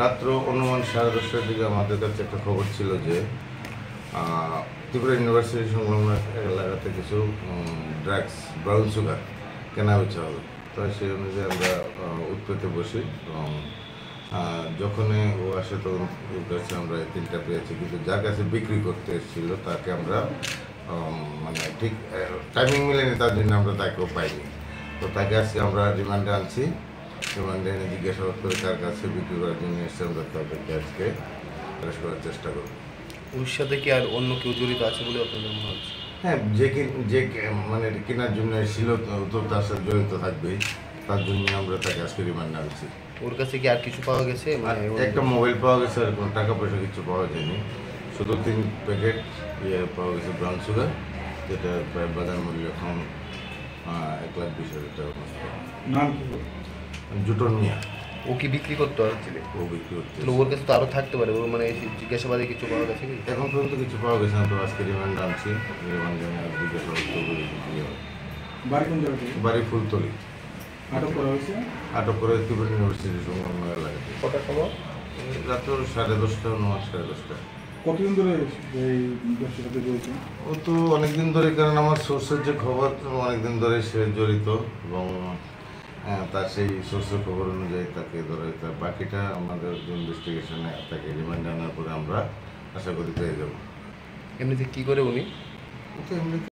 রাত্র অনুমান সাড়ে দশটার দিকে আমাদের কাছে একটা খবর ছিল যে ত্রিপুরা ইউনিভার্সিটি সংলগ্ন এলাকাতে কিছু ড্রাগস, ব্রাউন সুগার কেনা বেচা হবে। তো সেই অনুযায়ী আমরা উৎপেতে বসি এবং যখনই ও আসে তখন ওর কাছে আমরা এই তিনটা পেয়েছি। কিন্তু যার কাছে বিক্রি করতে এসেছিল তাকে আমরা মানে ঠিক টাইমিং মিলেনি, তার জন্য আমরা তাকেও পাইনি। তো তাকে আজকে আমরা রিমান্ডে আনছি। রিমান্ডে এনে জিজ্ঞাসাবাদ করে তার কাছে বিক্রি করার জন্য এসে আমরা তাদেরকে আজকে অ্যারেস্ট করার চেষ্টা করব। ওর সাথে কি আর অন্য কেউ জড়িত আছে বলে আপনাদের মনে হচ্ছে? হ্যাঁ যে কি- যে মানে কেনার জন্য ছিল তো- তার সাথে জড়িত থাকবেই। তার জন্য আমরা তাকে আজকে রিমান্ডে আনছি ওর কাছে কি আর কিছু পাওয়া গেছে? মানে একটা মোবাইল পাওয়া গেছে আর কোনো টাকা পয়সা কিছু পাওয়া যায়নি। শুধু তিন প্যাকেট ইয়ে পাওয়া গেছে ব্রাউন সুগার যেটা প্রায় বাজার মূল্য এখন এক লাখ বিশ হাজার টাকা। নাম কি? জুটন মিয়া ও কি বিক্রি করতে পারছিল ও বিক্রি করতে। তাহলে ওর কাছে তো আরও থাকতে পারে ওর মানে জিজ্ঞাসাবাদে কিছু পাওয়া গেছে কি? এখন পর্যন্ত কিছু পাওয়া গেছে না তো আজকে রিমান্ড আনছি। রিমান্ড এনে আর জিজ্ঞাসাবাদ করব বাড়ি কোন জায়গা থেকে বাড়ি ফুলতলি। আটক করা হয়েছে? আটক করে ত্রিপুরা ইউনিভার্সিটি সংলগ্ন এলাকাতে কটার সময় রাত্র সাড়ে দশটা নয় সাড়ে দশটা। কতদিন ধরে এই ব্যবসার সাথে জড়িত ও তো অনেকদিন ধরে কারণ আমার সোর্সের যে খবর অনেকদিন ধরে সে জড়িত এবং তার সেই সোর্সের খবর অনুযায়ী তাকে ধরে তার বাকিটা আমাদের ইনভেস্টিগেশনে তাকে রিমান্ড আনার পরে আমরা আশা করি পেয়ে যাব। এমনিতে কী করে উনি? ও তো এমনি